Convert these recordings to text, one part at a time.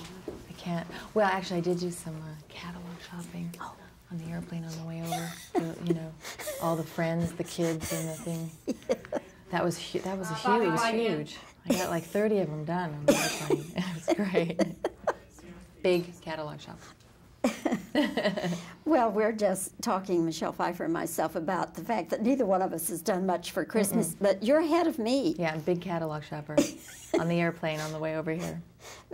I can't. Well, actually, I did do some uh, catalog shopping on the airplane on the way over. The, you know, all the friends, the kids, and the thing. That was hu- that was a huge. It was huge. I got like 30 of them done on the airplane. It was great. Big catalog shop. Well, we're just talking, Michelle Pfeiffer and myself, about the fact that neither one of us has done much for Christmas, but you're ahead of me. Yeah, big catalog shopper on the airplane on the way over here.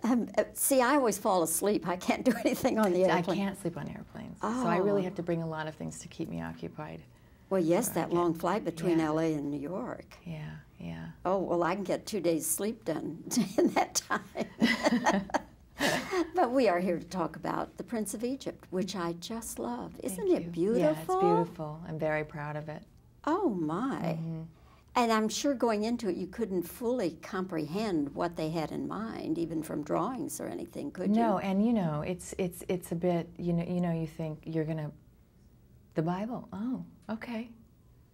Um, uh, see, I always fall asleep. I can't do anything on the airplane. I can't sleep on airplanes, so I really Oh. have to bring a lot of things to keep me occupied. Well, yes, that long flight between Yeah. LA and New York. Yeah, yeah. Oh, well, I can get two days' sleep done in that time. but we are here to talk about The Prince of Egypt, which I just love. Isn't it beautiful? Yeah, it's beautiful. I'm very proud of it. Oh, my. Mm-hmm. And I'm sure going into it, you couldn't fully comprehend what they had in mind, even from drawings or anything, could you? No, and you know, it's it's it's a bit. You know, you know, you think you're gonna. The Bible. Oh, okay.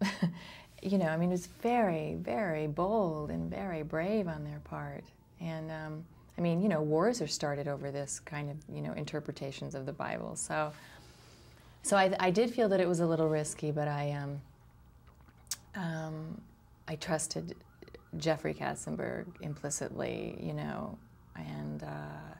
you know, I mean, it was very, very bold and very brave on their part, and um, I mean, you know, wars are started over this kind of you know interpretations of the Bible. So, so I, I did feel that it was a little risky, but I um, um, I trusted Jeffrey Katzenberg implicitly, you know, and uh,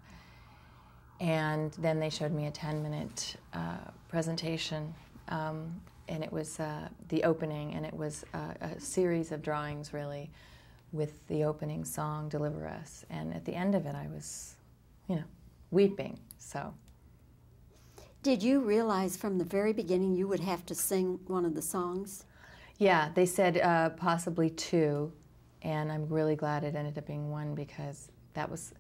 and then they showed me a 10 minute uh, presentation, um, and it was uh, the opening, and it was uh, a series of drawings really with the opening song Deliver Us. And at the end of it, I was, you know, weeping. So, Did you realize from the very beginning you would have to sing one of the songs? yeah, they said uh, possibly two, and I'm really glad it ended up being one because that was,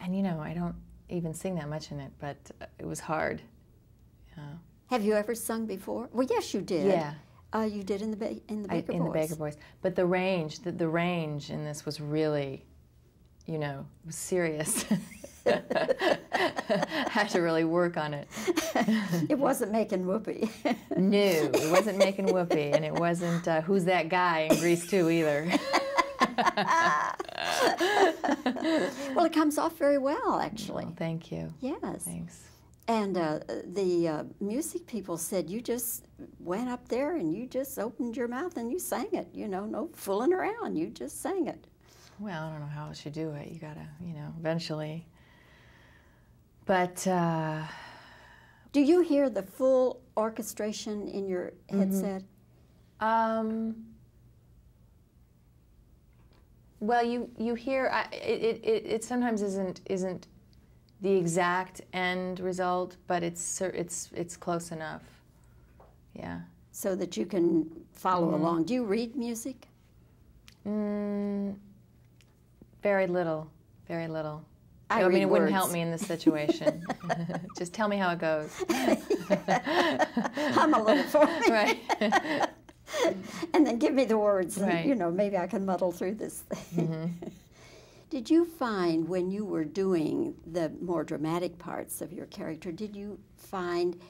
and you know, I don't even sing that much in it, but uh, it was hard. Yeah. Have you ever sung before? Well, yes, you did. Yeah. Uh, you did in the ba- in the I, Baker in the Boys. Baker Boys. But the range, the, the range in this was really, you know, was serious. Had to really work on it. It wasn't making whoopee. No, it wasn't making whoopee, and it wasn't uh, who's that guy in Grease 2 either. well, it comes off very well, actually. Well, thank you. Yes. Thanks. And uh, the uh, music people said you just went up there and you just opened your mouth and you sang it. You know, no fooling around. You just sang it. Well, I don't know how else you do it. You gotta, you know, eventually. But uh, Do you hear the full orchestration in your headset? Um, well, you you hear I, it, it. It sometimes isn't isn't the exact end result, but it's it's it's close enough. Yeah. So that you can follow Mm-hmm. along. Do you read music? Mm, very little. Very little. I mean, read it wouldn't help me in this situation. Just tell me how it goes. Hum a little for right. and then give me the words, Right. Mm-hmm. you know, maybe I can muddle through this thing. Did you find when you were doing the more dramatic parts of your character, did you find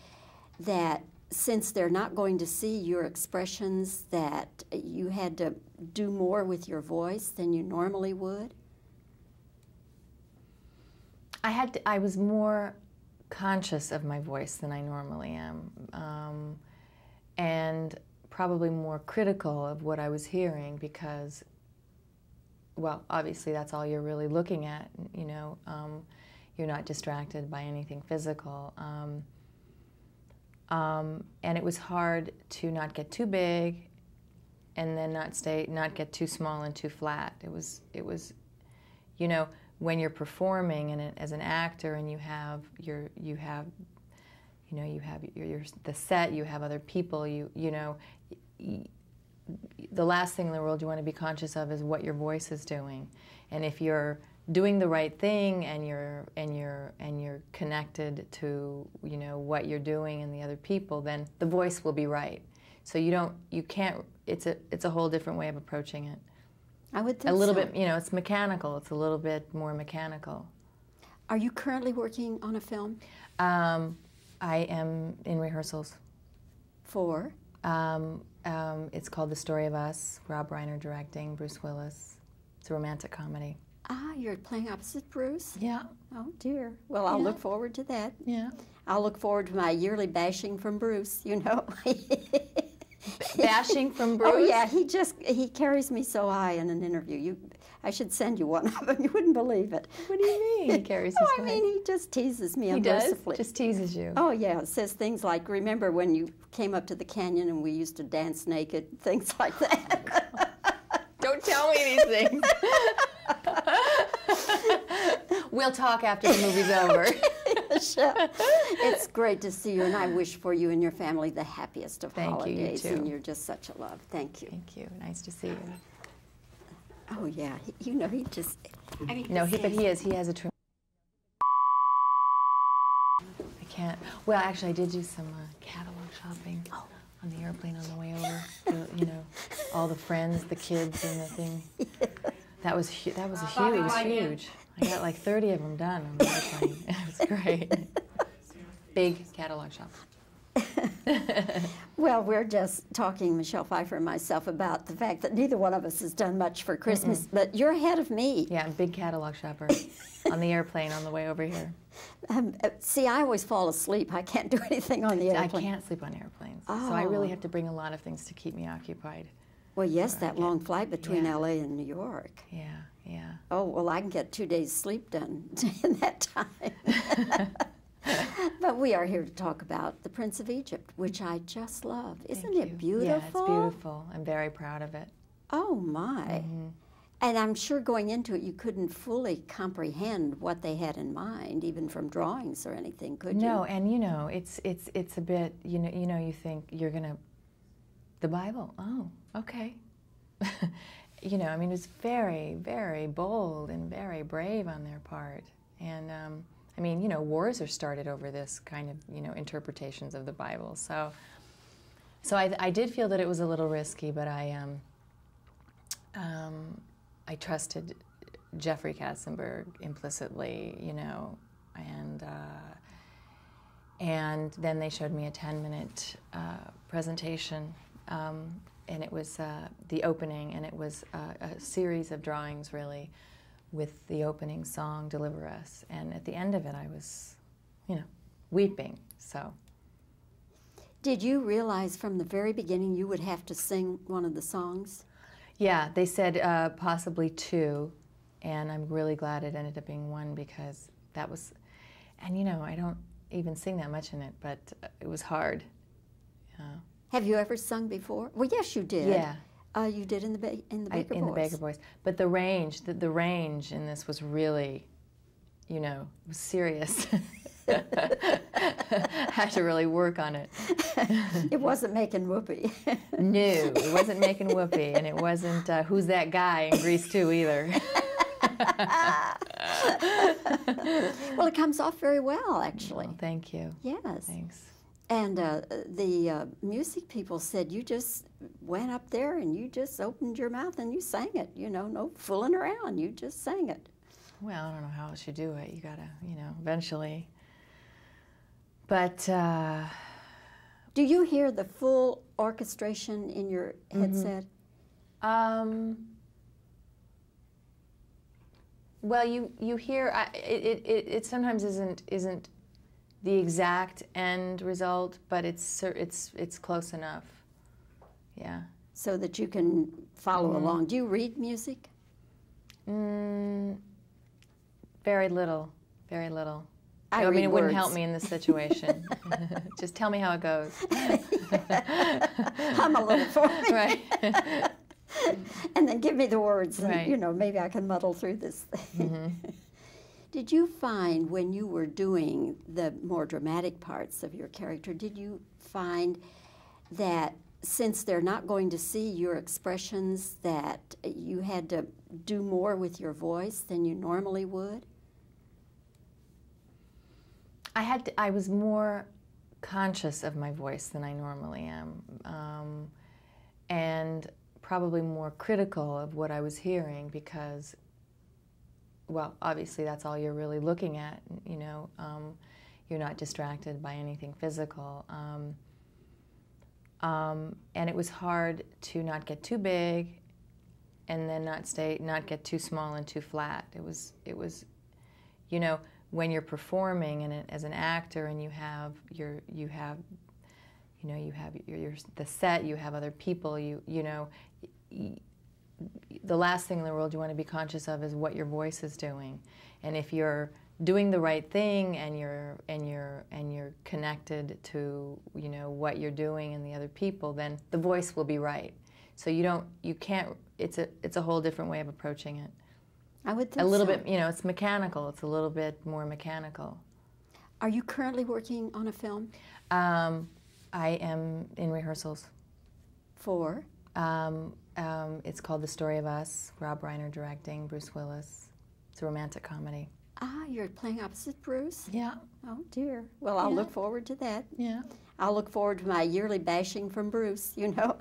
that since they're not going to see your expressions, that you had to do more with your voice than you normally would? I had to, I was more conscious of my voice than I normally am, um, and probably more critical of what I was hearing because, well, obviously that's all you're really looking at. You know, um, you're not distracted by anything physical, um, um, and it was hard to not get too big, and then not stay, not get too small and too flat. It was, it was, you know when you're performing and as an actor and you have your you have you know you have your, your the set you have other people you you know y- the last thing in the world you want to be conscious of is what your voice is doing. And if you're doing the right thing and you're and you're and you're connected to you know what you're doing and the other people then the voice will be right. So you don't you can't it's a it's a whole different way of approaching it. I would think a little so. bit you know it's mechanical. It's a little bit more mechanical. Are you currently working on a film? Um, i am in rehearsals. For? Um, um, it's called the story of us rob reiner directing bruce willis it's a romantic comedy Ah, you're playing opposite Bruce? Yeah, Oh, dear. Well, I'll Yeah. look forward to that. yeah. I'll look forward to my yearly bashing from Bruce, you know. Bashing from Bruce. Oh, yeah, he just, he carries me so high in an interview. You, I should send you one of them. You wouldn't believe it. What do you mean? He carries Oh, I mean, he just teases me he does. Just teases you. Oh yeah, it says things like, "Remember when you came up to the canyon and we used to dance naked?" Things like that. Don't tell me these things. we'll talk after the movie's over. It's great to see you, and I wish for you and your family the happiest of Thank you, you too. And you're just such a love. Thank you. Thank you. Nice to see you. Oh yeah, he, you know he just. I mean, No, he, but he is. He has a. Tr- I can't. Well, actually, I did do some uh, catalog shopping on the airplane on the way over. The- you know, all the friends, the kids, and the thing. That was hu- that was a huge. Was huge. I got like 30 of them done on the airplane. It was great. Big catalog shop. Well, we're just talking, Michelle Pfeiffer and myself, about the fact that neither one of us has done much for Christmas, but you're ahead of me. Yeah, big catalog shopper on the airplane on the way over here. Um, uh, see, I always fall asleep. I can't do anything on the airplane. I can't sleep on airplanes, so I really Oh. have to bring a lot of things to keep me occupied. Well, yes, that long flight between Yeah. LA and New York. Yeah, yeah. Oh, well, I can get two days' sleep done in that time. But we are here to talk about The Prince of Egypt, which I just love. Isn't it beautiful? Yeah, it's beautiful. I'm very proud of it. Oh, my. Mm-hmm. And I'm sure going into it, you couldn't fully comprehend what they had in mind, even from drawings or anything, could you? No, and you know, it's it's it's a bit. You know, you know, you think you're gonna. The Bible. Oh, okay. you know, I mean, it was very, very bold and very brave on their part, and um, I mean, you know, wars are started over this kind of you know interpretations of the Bible. So, so I, I did feel that it was a little risky, but I um, um, I trusted Jeffrey Katzenberg implicitly, you know, and uh, and then they showed me a 10 minute uh, presentation, um, and it was uh, the opening, and it was uh, a series of drawings really with the opening song "Deliver Us," and at the end of it, I was, you know, weeping. So. Did you realize from the very beginning you would have to sing one of the songs? Yeah, they said uh, possibly two, and I'm really glad it ended up being one because that was, and you know, I don't even sing that much in it, but it was hard. Yeah, Have you ever sung before? Well, yes, you did. yeah Uh, you did in the ba- in the I, Baker in the Boys. Baker Boys. But the range, the, the range in this was really, you know, was serious. Had to really work on it. It wasn't making whoopee. No, it wasn't making whoopee, and it wasn't uh, who's that guy in Grease 2 either. well, it comes off very well, actually. Well, thank you. Yes. Thanks. And uh, the uh, music people said you just went up there and you just opened your mouth and you sang it. You know, no fooling around. You just sang it. Well, I don't know how else you do it. You gotta, you know, eventually. But uh, Do you hear the full orchestration in your headset? um, well, you you hear I, it, it. It sometimes isn't isn't the exact end result, but it's it's it's close enough. Yeah. So that you can follow along. Do you read music? Mm, very little. Very little. I mean, read it wouldn't help me in this situation. Just tell me how it goes. Hum a little for me. right. and then give me the words, and Right. you know, maybe I can muddle through this thing. Did you find when you were doing the more dramatic parts of your character, did you find that since they're not going to see your expressions, that you had to do more with your voice than you normally would? I had to, I was more conscious of my voice than I normally am, um, and probably more critical of what I was hearing because, well, obviously that's all you're really looking at. You know, um, you're not distracted by anything physical, um, um, and it was hard to not get too big and then not stay, not get too small and too flat. It was, it was, you know, when you're performing and as an actor and you have your, you have, you know, you have your, your the set, you have other people, you, you know, y- the last thing in the world you want to be conscious of is what your voice is doing, and if you're doing the right thing and you're and you're and you're connected to you know what you're doing and the other people, then the voice will be right. So you don't you can't. It's a it's a whole different way of approaching it. I would think A little so. bit, you know, it's mechanical. It's a little bit more mechanical. Are you currently working on a film Um, I am in rehearsals. for? Um, um, it's called The Story of Us. Rob Reiner directing. Bruce Willis. It's a romantic comedy. Ah, you're playing opposite Bruce? Yeah, Oh, dear. Well, I'll Yeah. look forward to that. yeah. I'll look forward to my yearly bashing from Bruce, you know.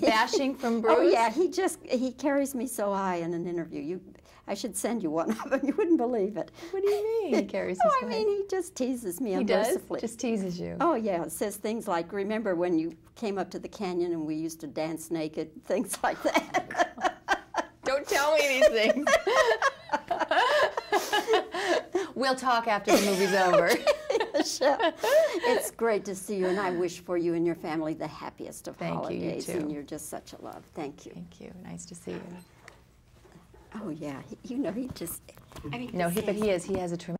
Bashing from Bruce. Oh, yeah, he just, he carries me so high in an interview. You, I should send you one of them. You wouldn't believe it. What do you mean? He carries Oh, I mean, he just teases me he does. Just teases you. Oh yeah, it says things like, "Remember when you came up to the canyon and we used to dance naked?" Things like that. Don't tell me these things. we'll talk after the movie's over. It's great to see you, and I wish for you and your family the happiest of Thank you, you too. And you're just such a love. Thank you. Thank you. Nice to see you. Oh yeah, he, you know he just. I mean, No, he, but he is. He has a tremendous.